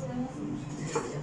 对。